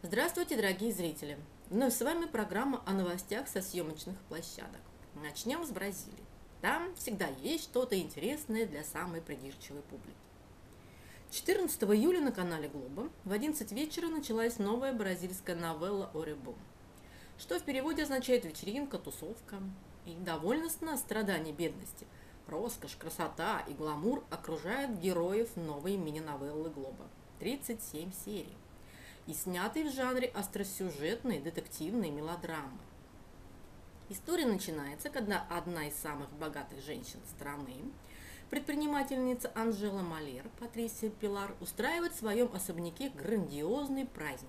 Здравствуйте, дорогие зрители! Вновь с вами программа о новостях со съемочных площадок. Начнем с Бразилии. Там всегда есть что-то интересное для самой придирчивой публики. 14 июля на канале Глоба в 11 вечера началась новая бразильская новелла «Оребо», что в переводе означает вечеринка, тусовка и довольно страдание бедности. Роскошь, красота и гламур окружают героев новой мини-новеллы Глоба. 37 серий и снятый в жанре остросюжетной детективной мелодрамы. История начинается, когда одна из самых богатых женщин страны, предпринимательница Анжела Малер, Патрисия Пилар, устраивает в своем особняке грандиозный праздник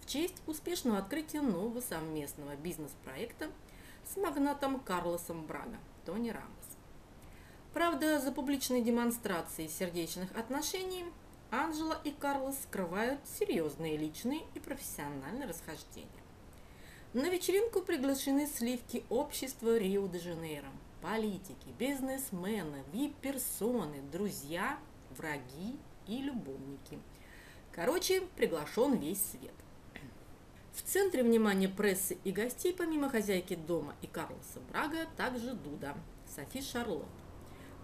в честь успешного открытия нового совместного бизнес-проекта с магнатом Карлосом Брага, Тони Рамос. Правда, за публичной демонстрацией сердечных отношений Анжела и Карлос скрывают серьезные личные и профессиональные расхождения. На вечеринку приглашены сливки общества Рио-де-Жанейро, политики, бизнесмены, вип-персоны, друзья, враги и любовники. Короче, приглашен весь свет. В центре внимания прессы и гостей, помимо хозяйки дома и Карлоса Брага, также Дуда, Софи Шарлотт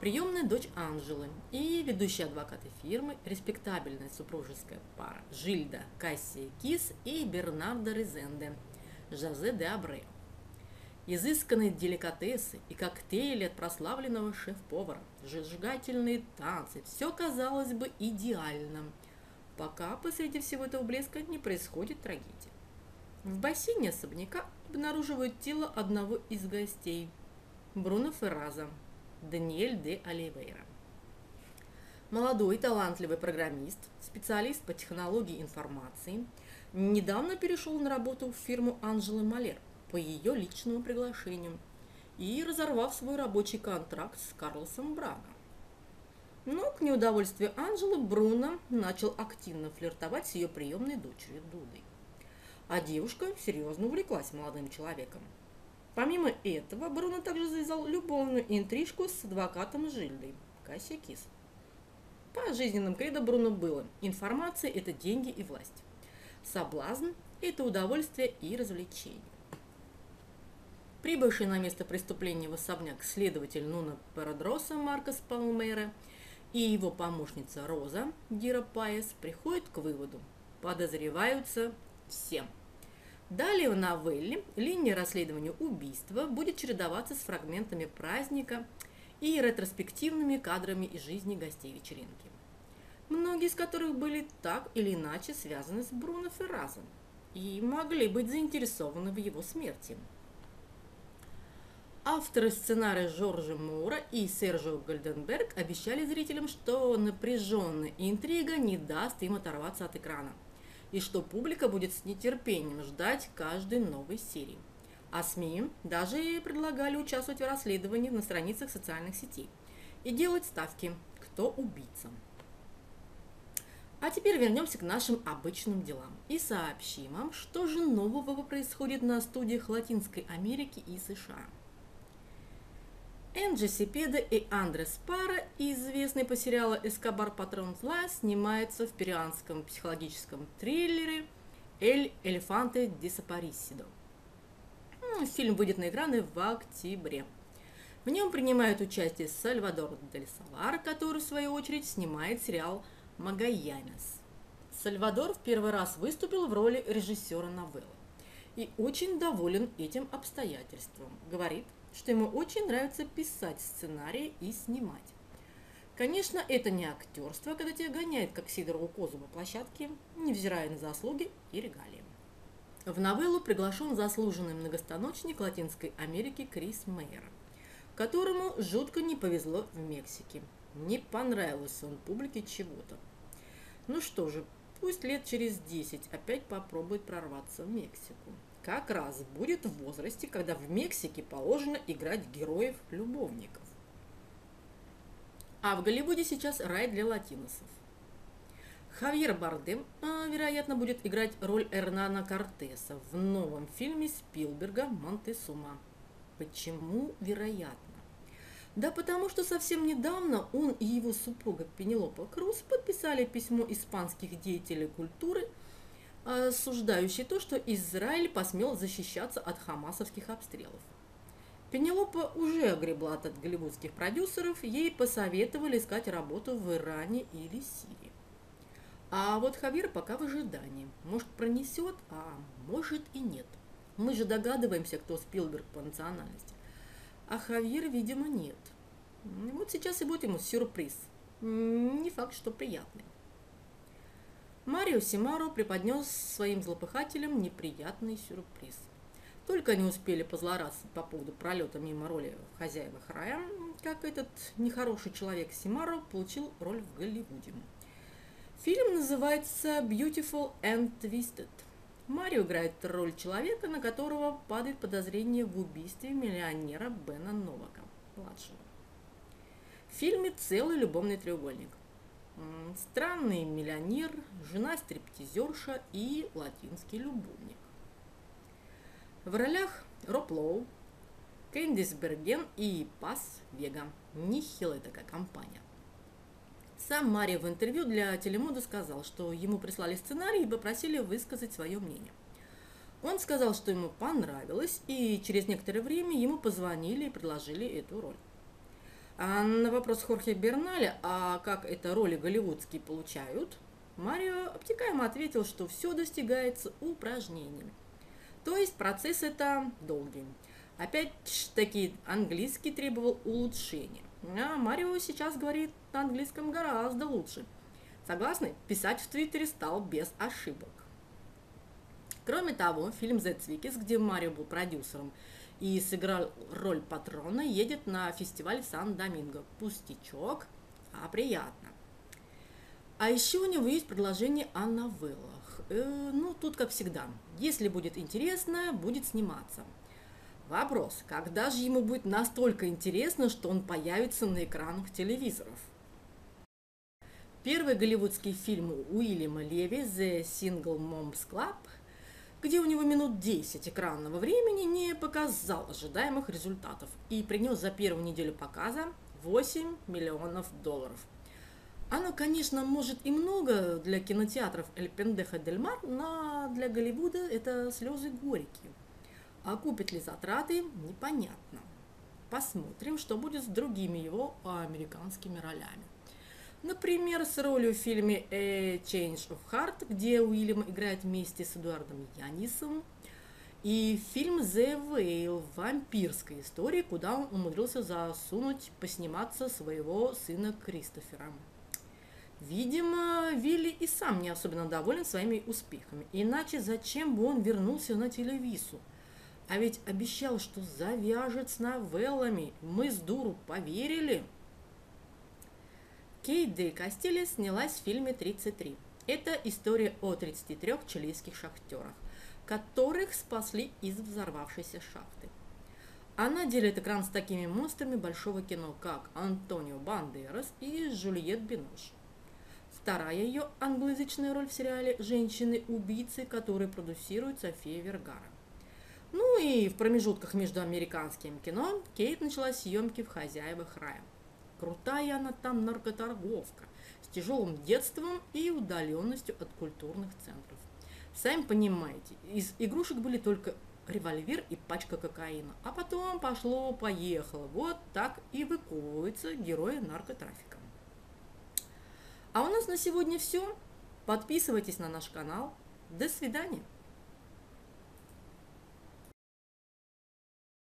приемная дочь Анжелы и ведущие адвокаты фирмы, респектабельная супружеская пара Жильда Кассия Кис и Бернардо Резенде Жозе де Абрео. Изысканные деликатесы и коктейли от прославленного шеф-повара, зажигательные танцы – все казалось бы идеальным, пока посреди всего этого блеска не происходит трагедия. В бассейне особняка обнаруживают тело одного из гостей – Бруно Ферраза, Даниэль де Оливейра. Молодой талантливый программист, специалист по технологии информации, недавно перешел на работу в фирму Анжелы Малер по ее личному приглашению и разорвав свой рабочий контракт с Карлосом Брагом. Но к неудовольствию Анжелы Бруно начал активно флиртовать с ее приемной дочерью Дудой. А девушка серьезно увлеклась молодым человеком – Помимо этого, Бруно также завязал любовную интрижку с адвокатом Жильдой, Кассия Кис. По жизненным кредо Бруно было «информация – это деньги и власть». Соблазн – это удовольствие и развлечение. Прибывший на место преступления в особняк следователь Нуна Парадроса Маркос Палмейра и его помощница Роза Дира Паес приходят к выводу – подозреваются всем – Далее в новелле линия расследования убийства будет чередоваться с фрагментами праздника и ретроспективными кадрами из жизни гостей вечеринки, многие из которых были так или иначе связаны с Бруно Ферразом и могли быть заинтересованы в его смерти. Авторы сценария Жоржа Мура и Сержио Гольденберг обещали зрителям, что напряженная интрига не даст им оторваться от экрана – и что публика будет с нетерпением ждать каждой новой серии. А СМИ даже предлагали участвовать в расследовании на страницах социальных сетей и делать ставки, кто убийца. А теперь вернемся к нашим обычным делам и сообщим вам, что же нового происходит на студиях Латинской Америки и США. Энджи Сипеда и Андрес Пара, известный по сериалу «Эскобар Патрон зла», снимается в перианском психологическом триллере «Эль Элефанте Десапарисидо». Фильм выйдет на экраны в октябре. В нем принимает участие Сальвадор Дель Салар, который, в свою очередь, снимает сериал «Магаянес». Сальвадор в первый раз выступил в роли режиссера новеллы и очень доволен этим обстоятельством. Говорит – что ему очень нравится писать сценарии и снимать. Конечно, это не актерство, когда тебя гоняет, как Сидорову козу по площадке, невзирая на заслуги и регалии. В новеллу приглашен заслуженный многостаночник Латинской Америки Крис Мейер, которому жутко не повезло в Мексике. Не понравился он публике чего-то. Ну что же, пусть лет через 10 опять попробует прорваться в Мексику как раз будет в возрасте, когда в Мексике положено играть героев-любовников. А в Голливуде сейчас рай для латиносов. Хавьер Бардем, а, вероятно, будет играть роль Эрнана Кортеса в новом фильме Спилберга «Монтесума». Почему вероятно? Да потому что совсем недавно он и его супруга Пенелопа Круз подписали письмо испанских деятелей культуры – осуждающий то, что Израиль посмел защищаться от хамасовских обстрелов. Пенелопа уже огребла от голливудских продюсеров, ей посоветовали искать работу в Иране или Сирии. А вот Хавир пока в ожидании. Может, пронесет, а может и нет. Мы же догадываемся, кто Спилберг по национальности. А Хавьер, видимо, нет. Вот сейчас и будет ему сюрприз. Не факт, что приятный. Марио Симаро преподнес своим злопыхателям неприятный сюрприз. Только они успели позлорадствовать по поводу пролета мимо роли в «Хозяевах рая», как этот нехороший человек Симаро получил роль в Голливуде. Фильм называется «Beautiful and Twisted». Марио играет роль человека, на которого падает подозрение в убийстве миллионера Бена Новака, младшего. В фильме целый любовный треугольник. Странный миллионер, жена-стриптизерша и латинский любовник. В ролях Роб Лоу, Кэндис Берген и Пас Вега. Нехилая такая компания. Сам Мария в интервью для Телемода сказал, что ему прислали сценарий и попросили высказать свое мнение. Он сказал, что ему понравилось, и через некоторое время ему позвонили и предложили эту роль. А на вопрос Хорхе Берналя, а как это роли голливудские получают, Марио обтекаемо ответил, что все достигается упражнениями. То есть процесс это долгий. Опять-таки английский требовал улучшения. А Марио сейчас говорит на английском гораздо лучше. Согласны? Писать в Твиттере стал без ошибок. Кроме того, фильм «The Цвикис», где Марио был продюсером и сыграл роль патрона, едет на фестиваль Сан-Доминго. Пустячок, а приятно. А еще у него есть предложение о новеллах. Э, ну, тут как всегда. Если будет интересно, будет сниматься. Вопрос, когда же ему будет настолько интересно, что он появится на экранах телевизоров? Первый голливудский фильм Уильяма Леви «The Single Moms Club» где у него минут 10 экранного времени не показал ожидаемых результатов и принес за первую неделю показа 8 миллионов долларов. Оно, конечно, может и много для кинотеатров «Эль Пендеха Дель Мар», но для Голливуда это слезы горькие. А купит ли затраты, непонятно. Посмотрим, что будет с другими его американскими ролями. Например, с ролью в фильме A Change of Heart, где Уильям играет вместе с Эдуардом Янисом, и фильм The Whale, вампирская история, куда он умудрился засунуть, посниматься своего сына Кристофера. Видимо, Вилли и сам не особенно доволен своими успехами. Иначе зачем бы он вернулся на телевизу? А ведь обещал, что завяжет с новеллами. Мы с дуру поверили. Кейт Дей Кастилли снялась в фильме «33». Это история о 33 чилийских шахтерах, которых спасли из взорвавшейся шахты. Она делит экран с такими монстрами большого кино, как Антонио Бандерас и Жюльет Бинош. Вторая ее англоязычная роль в сериале «Женщины-убийцы», который продюсирует София Вергара. Ну и в промежутках между американским кино Кейт начала съемки в «Хозяевах рая». Крутая она там наркоторговка, с тяжелым детством и удаленностью от культурных центров. Сами понимаете, из игрушек были только револьвер и пачка кокаина. А потом пошло-поехало. Вот так и выковываются герои наркотрафика. А у нас на сегодня все. Подписывайтесь на наш канал. До свидания.